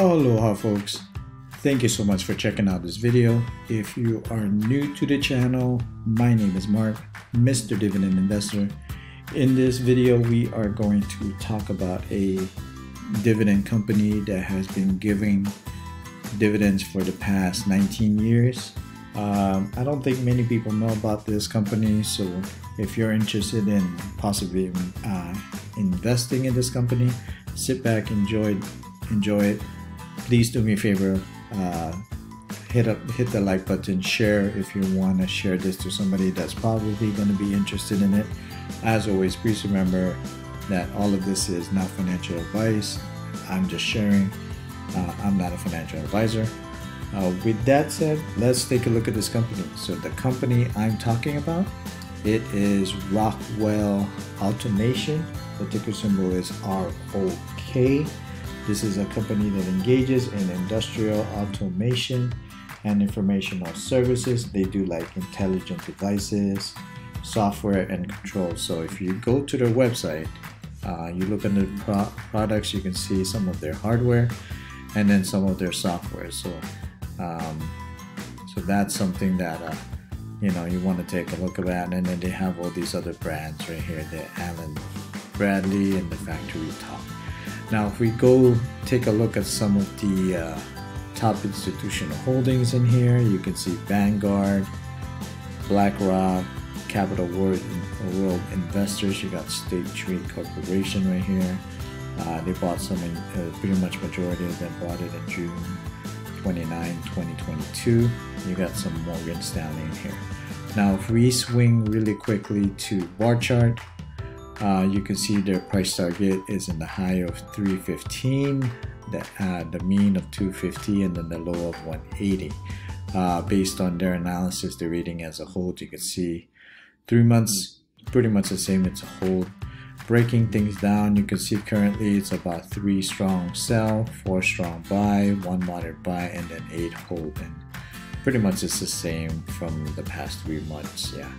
Aloha folks. Thank you so much for checking out this video. If you are new to the channel, my name is Mark, Mr. Dividend Investor. In this video, we are going to talk about a dividend company that has been giving dividends for the past 19 years. Um, I don't think many people know about this company, so if you're interested in possibly uh, investing in this company, sit back, enjoy, enjoy it. Please do me a favor, uh, hit up, hit the like button, share if you want to share this to somebody that's probably going to be interested in it. As always, please remember that all of this is not financial advice. I'm just sharing. Uh, I'm not a financial advisor. Uh, with that said, let's take a look at this company. So the company I'm talking about, it is Rockwell Automation. The ticker symbol is ROK. This is a company that engages in industrial automation and informational services. They do like intelligent devices, software, and control. So if you go to their website, uh, you look at the pro- products, you can see some of their hardware and then some of their software. So, um, so that's something that uh, you know you want to take a look at. And then they have all these other brands right here: the Allen Bradley and the Factory Talk. Now, if we go take a look at some of the uh, top institutional holdings in here, you can see Vanguard, BlackRock, Capital World, World Investors. You got State Street Corporation right here. Uh, they bought some, in, uh, pretty much majority of them bought it in June 29, 2022. You got some Morgan Stanley in here. Now, if we swing really quickly to Barchart, uh, you can see their price target is in the high of 315, the, uh, the mean of 250, and then the low of 180. Uh, based on their analysis, the rating as a whole, you can see three months pretty much the same. It's a hold. Breaking things down, you can see currently it's about three strong sell, four strong buy, one moderate buy, and then eight hold. And pretty much it's the same from the past three months. Yeah.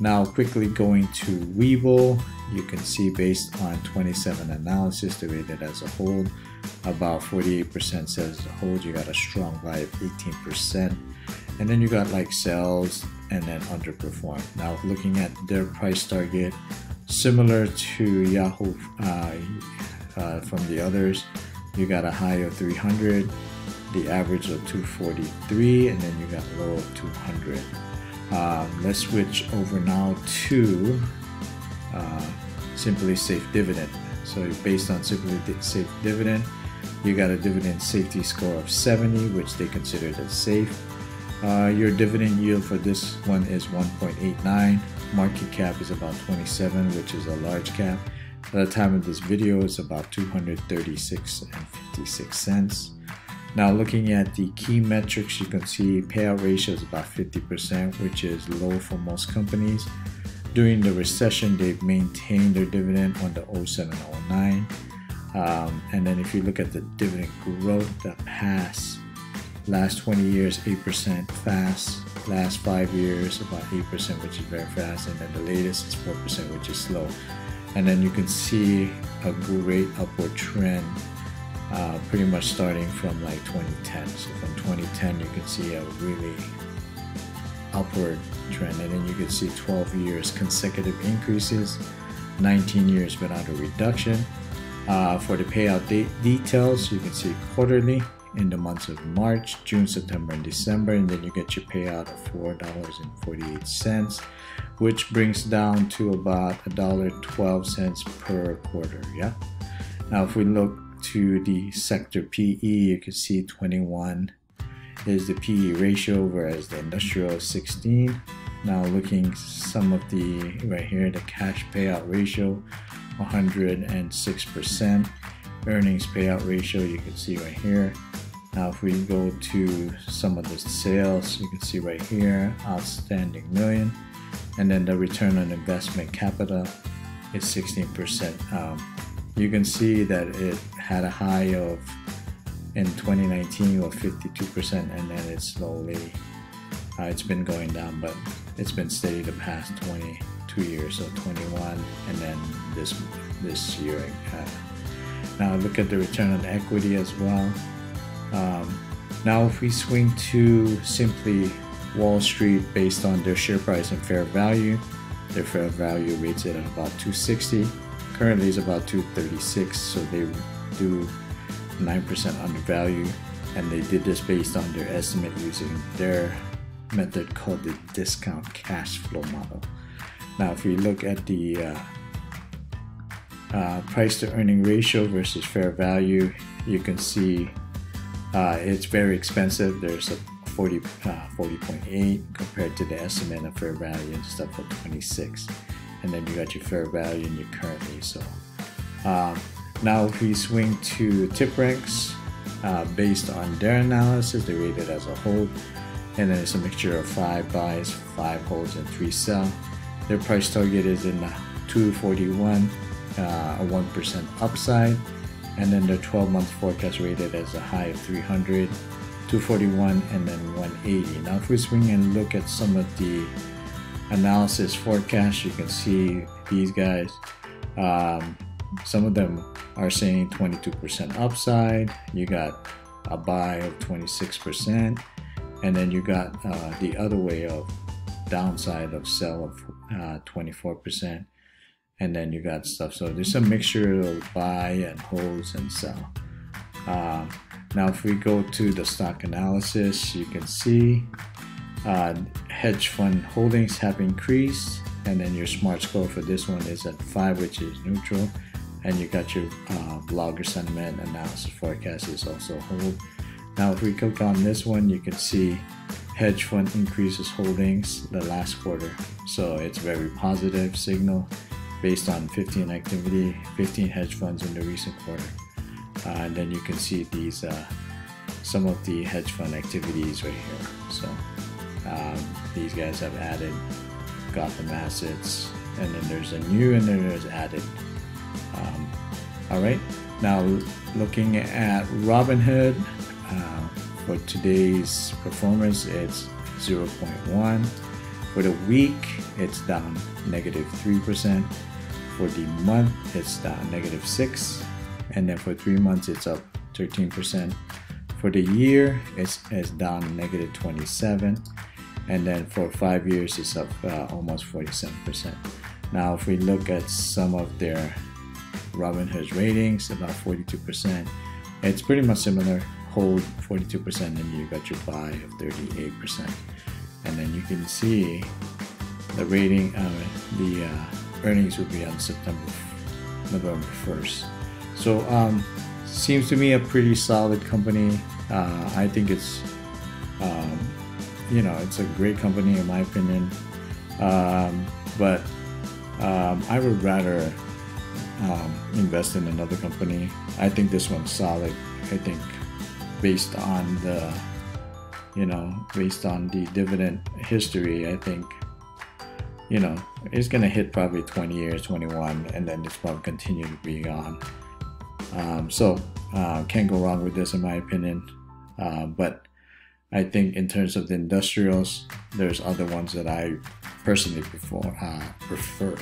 Now, quickly going to Webull, you can see based on 27 analysis, the rated as a hold, about 48% says a hold. You got a strong buy of 18%, and then you got like sells and then underperform. Now, looking at their price target, similar to Yahoo uh, uh, from the others, you got a high of 300, the average of 243, and then you got low of 200. Um, let's switch over now to uh, Simply Safe Dividend. So based on Simply Safe Dividend, you got a dividend safety score of 70, which they consider as safe. Uh, your dividend yield for this one is 1.89. Market cap is about 27, which is a large cap. At the time of this video, it's about 236 and 56 cents. Now looking at the key metrics, you can see payout ratio is about 50%, which is low for most companies. During the recession, they've maintained their dividend on the 0709. Um, and then if you look at the dividend growth, the past last 20 years, 8% fast. Last five years, about 8%, which is very fast. And then the latest is 4%, which is slow. And then you can see a great upward trend uh, pretty much starting from like 2010. So from 2010, you can see a really upward trend, and then you can see 12 years consecutive increases, 19 years without a reduction. Uh, for the payout date details, you can see quarterly in the months of March, June, September, and December, and then you get your payout of $4.48, which brings down to about $1.12 per quarter. Yeah. Now, if we look to the sector PE, you can see 21 is the PE ratio, whereas the industrial is 16. Now looking some of the right here, the cash payout ratio, 106%. Earnings payout ratio, you can see right here. Now if we go to some of the sales, you can see right here, outstanding million. And then the return on investment capital is 16%. Um, you can see that it had a high of in 2019 of 52% and then it's slowly uh, it's been going down but it's been steady the past 22 years so 21 and then this this year uh, now look at the return on equity as well Um, now, if we swing to simply Wall Street based on their share price and fair value, their fair value rates it at about 260. Currently is about 236, so they do 9% undervalue. And they did this based on their estimate using their method called the discount cash flow model. Now, if we look at the uh, uh, price to earning ratio versus fair value, you can see uh, it's very expensive. There's a 40, uh, 40.8 compared to the estimate of fair value and stuff of 26. And then you got your fair value and your currently. So um, now if we swing to TipRanks, uh, based on their analysis, they rate it as a hold. And then it's a mixture of five buys, five holds, and three sell. Their price target is in 241, uh, a 1% upside. And then their 12 month forecast rated as a high of 300, 241, and then 180. Now, if we swing and look at some of the analysis forecast, you can see these guys. Um, some of them are saying 22% upside. You got a buy of 26%, and then you got uh, the other way of downside of sell of uh, 24%, and then you got stuff. So there's a mixture of buy and holds and sell. Uh, now, if we go to the stock analysis, you can see uh, hedge fund holdings have increased, and then your smart score for this one is at five, which is neutral, and you got your uh, blogger sentiment analysis forecast is also hold. Now, if we click on this one, you can see hedge fund increases holdings the last quarter. So it's very positive signal based on 15 activity, 15 hedge funds in the recent quarter. Uh, and then you can see these uh, some of the hedge fund activities right here. So um, these guys have added Gotham assets, and then there's a new, and then there's added. Um, all right, now looking at Robinhood, uh, for today's performance, it's 0.1. For the week, it's down negative 3%. For the month, it's down negative 6 And then for three months, it's up 13%. For the year, it's, it's down negative 27 And then for five years, it's up uh, almost 47%. Now, if we look at some of their Robinhood's ratings, about 42%, it's pretty much similar hold 42% and you got your buy of 38% and then you can see the rating uh, the uh, earnings will be on September November 1st so um, seems to me a pretty solid company. Uh, I think it's um, you know it's a great company in my opinion. Um, but um, I would rather um, invest in another company. I think this one's solid I think based on the you know based on the dividend history i think you know it's gonna hit probably 20 years 21 and then it's probably continue to be on um, so uh, can't go wrong with this in my opinion. Uh, but i think in terms of the industrials there's other ones that i personally prefer uh, prefer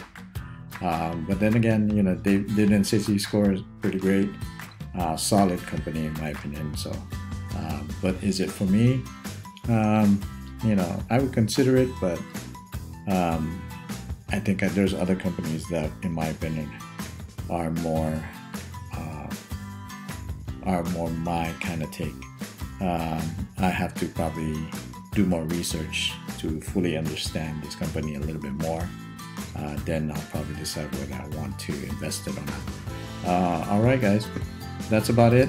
um, but then again you know they dividend safety score is pretty great uh, solid company in my opinion. So, um, but is it for me? Um, you know, I would consider it, but um, I think there's other companies that, in my opinion, are more uh, are more my kind of take. Um, I have to probably do more research to fully understand this company a little bit more. Uh, then I'll probably decide whether I want to invest it or not. Uh, all right, guys that's about it.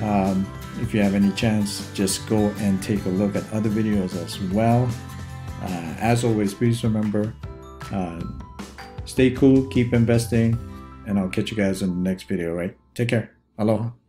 Um, if you have any chance, just go and take a look at other videos as well. Uh, as always, please remember uh, stay cool, keep investing, and I'll catch you guys in the next video, right? Take care. Aloha.